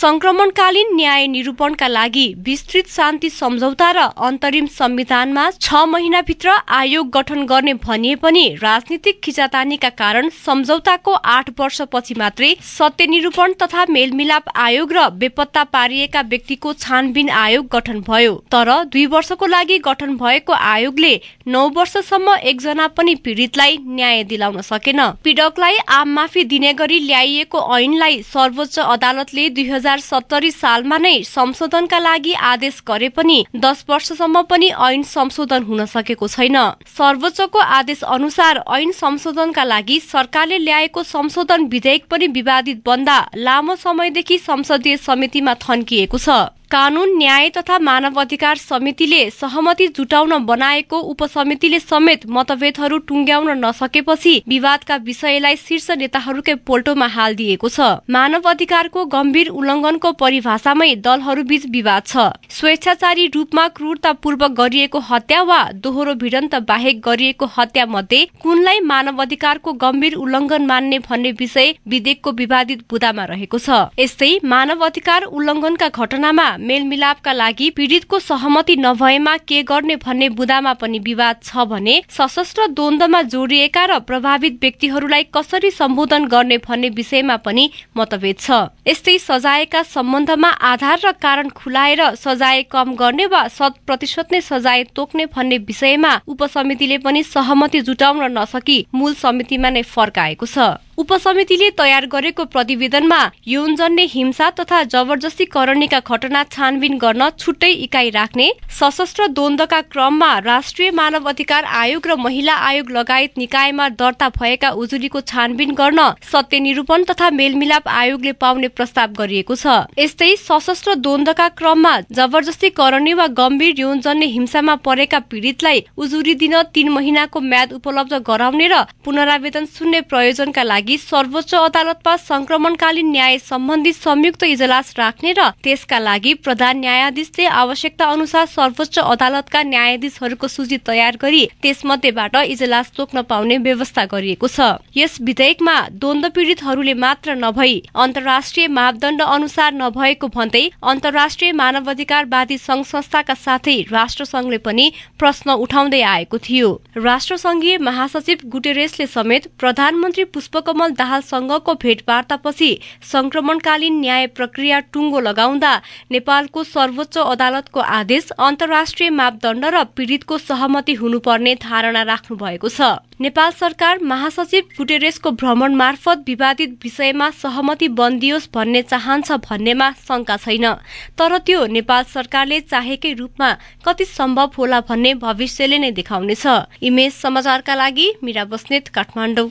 संक्रमणकालीन न्याय निरूपणका लागि विस्तृत शान्ति सम्झौता र अन्तरिम संविधानमा छ महिनाभित्र आयोग गठन गर्ने भनिए पनि राजनीतिक खिचातानीका कारण सम्झौताको आठ वर्षपछि मात्रै सत्य निरूपण तथा मेलमिलाप आयोग र बेपत्ता पारिएका व्यक्तिको छानबिन आयोग गठन भयो। तर दुई वर्षको लागि गठन भएको आयोगले नौ वर्षसम्म एकजना पनि पीड़ितलाई न्याय दिलाउन सकेन। पीड़कलाई आम माफी दिने गरी ल्याइएको ऐनलाई सर्वोच्च अदालतले दुई हजार सत्तरी सालमा नै संशोधनका लागि आदेश गरे पनि दस वर्षसम्म पनि ऐन संशोधन हुन सकेको छैन। सर्वोच्चको आदेश अनुसार ऐन संशोधनका लागि सरकारले ल्याएको संशोधन विधेयक पनि विवादित बन्दा लामो समयदेखि संसदीय समितिमा थन्किएको छ। कानून न्याय तथा मानव अधिकार समितिले सहमति जुटाउन बनाएको उपसमितिले समेत मतभेदहरू टुङ्ग्याउन नसकेपछि विवादका विषयलाई शीर्ष नेताहरूकै पोल्टोमा हालिदिएको छ। मानव अधिकारको गम्भीर उल्लङ्घनको परिभाषामै दलहरूबीच विवाद छ। स्वेच्छाचारी रूपमा क्रूरतापूर्वक गरिएको हत्या वा दोहोरो भिडन्त बाहेक गरिएको हत्या मध्ये कुनलाई मानव अधिकारको गम्भीर उल्लङ्घन मान्ने भन्ने विषय विधेयकको विवादित बुदामा रहेको छ। यस्तै मानव अधिकार उल्लङ्घनका घटनामा मेलमिलापका लागि पीड़ितको सहमति नभएमा के गर्ने भन्ने बुदामा पनि विवाद छ भने सशस्त्र द्वन्दमा जोडिएका र प्रभावित व्यक्तिहरूलाई कसरी सम्बोधन गर्ने भन्ने विषयमा पनि मतभेद छ। यस्तै सजायका सम्बन्धमा आधार र कारण खुलाएर सजाय कम गर्ने वा शत प्रतिशत नै सजाय तोक्ने भन्ने विषयमा उपसमितिले पनि सहमति जुटाउन नसकी मूल समितिमा नै फर्काएको छ। उपसमितिले तयार गरेको प्रतिवेदनमा यौनजन्य हिंसा तथा जबरजस्ती करणीका घटना छानबिन गर्न छुट्टै इकाइ राख्ने सशस्त्र द्वन्दका क्रममा राष्ट्रिय मानव अधिकार आयोग र महिला आयोग लगायत निकायमा दर्ता भएका उजुरीको छानबिन गर्न सत्य निरूपण तथा मेलमिलाप आयोगले पाउने प्रस्ताव गरिएको छ। यस्तै सशस्त्र द्वन्दका क्रममा जबरजस्ती करणी वा गम्भीर यौनजन्य हिंसामा परेका पीड़ितलाई उजुरी दिन तीन महिनाको म्याद उपलब्ध गराउने र पुनरावेदन सुन्ने प्रयोजनका लागि लागि सर्वोच्च अदालतमा संक्रमणकालीन न्याय सम्बन्धी संयुक्त इजलास राख्ने र त्यसका लागि प्रधान न्यायाधीशले आवश्यकता अनुसार सर्वोच्च अदालतका न्यायाधीशहरूको सूची तयार गरी त्यसमध्येबाट इजलास तोक्न पाउने व्यवस्था गरिएको छ। यस विधेयकमा द्वन्द पीड़ितहरूले मात्र नभई अन्तर्राष्ट्रिय मापदण्ड अनुसार नभएको भन्दै अन्तर्राष्ट्रिय मानवाधिकारवादी संघ संस्थाका साथै राष्ट्रसंघले पनि प्रश्न उठाउँदै आएको थियो। राष्ट्रसंघीय महासचिव गुटेरेसले समेत प्रधानमन्त्री पुष्पकमल कमल दाहालसँगको भेटवार्तापछि संक्रमणकालीन न्याय प्रक्रिया टुङ्गो लगाउँदा नेपालको सर्वोच्च अदालतको आदेश अन्तर्राष्ट्रिय मापदण्ड र पीड़ितको सहमति हुनुपर्ने धारणा राख्नु भएको छ। नेपाल सरकार महासचिव गुटेरेसको भ्रमण मार्फत विवादित विषयमा सहमति बन्दियोस् भन्ने चाहन्छ भन्नेमा शंका छैन। तर त्यो नेपाल सरकारले चाहेकै रूपमा कति सम्भव होला भन्ने भविष्यले नै देखाउनेछ। इमेज समाचारका लागि मिरा बस्नेत काठमाडौँ।